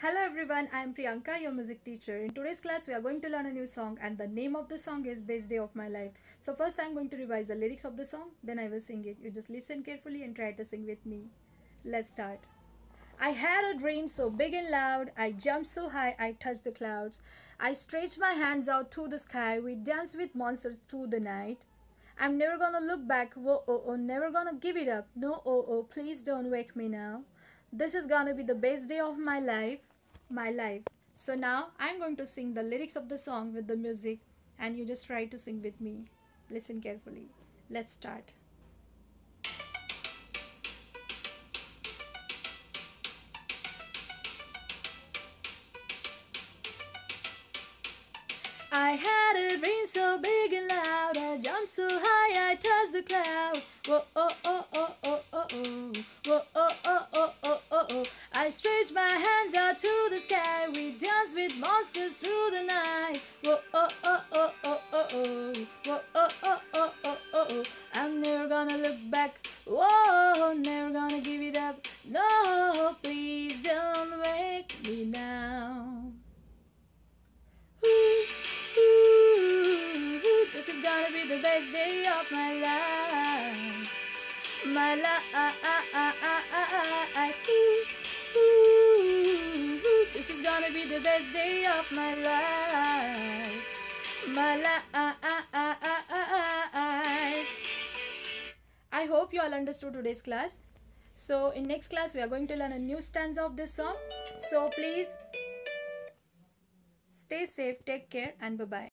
Hello everyone, I am Priyanka, your music teacher. In today's class, we are going to learn a new song and the name of the song is Best Day of My Life. So first I am going to revise the lyrics of the song, then I will sing it. You just listen carefully and try to sing with me. Let's start. I had a dream so big and loud, I jumped so high I touched the clouds. I stretched my hands out to the sky, we danced with monsters through the night. I'm never gonna look back, whoa oh oh, never gonna give it up, no oh oh, please don't wake me now. This is gonna be the best day of my life my life. So now I'm going to sing the lyrics of the song with the music and you just try to sing with me. Listen carefully. Let's start. I had a dream so big and loud, I jumped so high I touched the clouds. Whoa, oh, oh, oh, oh, oh, oh, whoa, oh, oh, oh. I stretch my hands out to the sky. We dance with monsters through the night. Whoa, oh, oh, oh, oh, oh, oh, oh. Whoa, oh, oh, oh, oh, oh, oh. I'm never gonna look back. Whoa, never gonna give it up. No, please don't wake me now. Ooh, ooh, ooh. This is gonna be the best day of my life. My life. This the best day of my life. My life. I hope you all understood today's class. So in next class we are going to learn a new stanza of this song. So please stay safe, take care and bye-bye.